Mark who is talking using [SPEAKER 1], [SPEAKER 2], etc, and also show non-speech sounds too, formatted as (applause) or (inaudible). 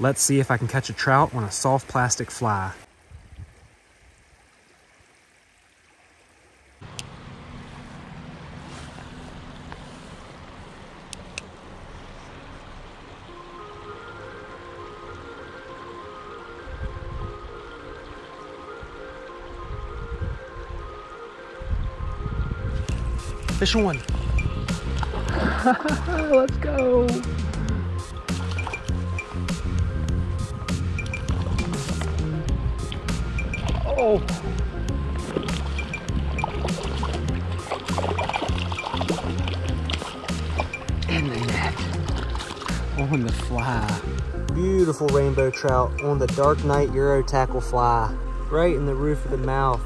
[SPEAKER 1] Let's see if I can catch a trout on a soft plastic fly. Fish one. (laughs)
[SPEAKER 2] Let's go. Oh. In the net. On the fly.
[SPEAKER 1] Beautiful rainbow trout on the Dark Knight Euro tackle fly. Right in the roof of the mouth.